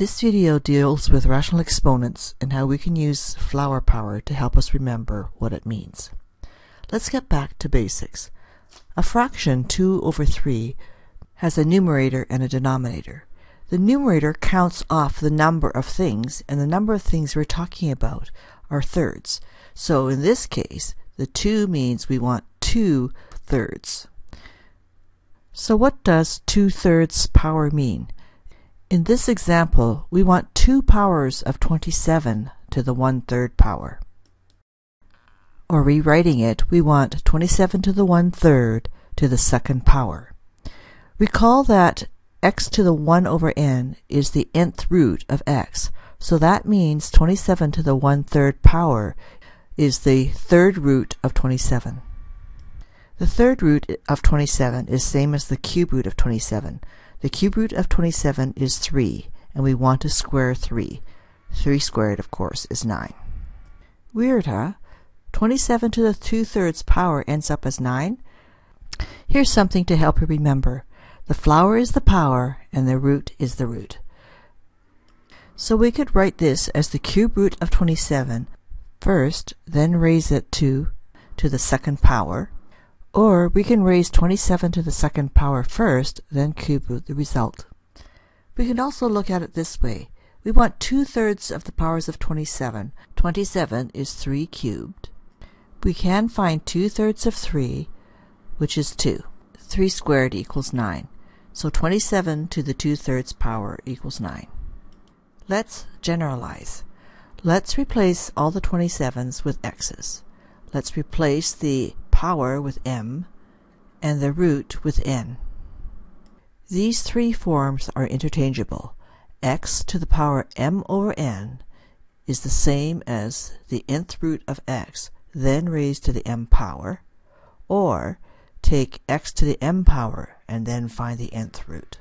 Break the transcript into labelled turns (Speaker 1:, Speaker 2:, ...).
Speaker 1: This video deals with rational exponents and how we can use flower power to help us remember what it means. Let's get back to basics. A fraction 2 over 3 has a numerator and a denominator. The numerator counts off the number of things, and the number of things we're talking about are thirds. So in this case, the 2 means we want 2 thirds. So what does 2 thirds power mean? In this example, we want two powers of 27 to the 1 third power. Or rewriting it, we want 27 to the 1 third to the second power. Recall that x to the 1 over n is the nth root of x, so that means 27 to the 1 third power is the third root of 27. The third root of 27 is same as the cube root of 27. The cube root of 27 is 3, and we want to square 3. 3 squared, of course, is 9. Weird, huh? 27 to the 2 thirds power ends up as 9? Here's something to help you remember. The flower is the power, and the root is the root. So we could write this as the cube root of 27 first, then raise it to, to the second power, or we can raise 27 to the second power first, then cube the result. We can also look at it this way. We want two-thirds of the powers of 27. 27 is 3 cubed. We can find two-thirds of 3, which is 2. 3 squared equals 9. So 27 to the two-thirds power equals 9. Let's generalize. Let's replace all the 27s with x's. Let's replace the power with m and the root with n. These three forms are interchangeable. x to the power m over n is the same as the nth root of x, then raised to the m power, or take x to the m power and then find the nth root.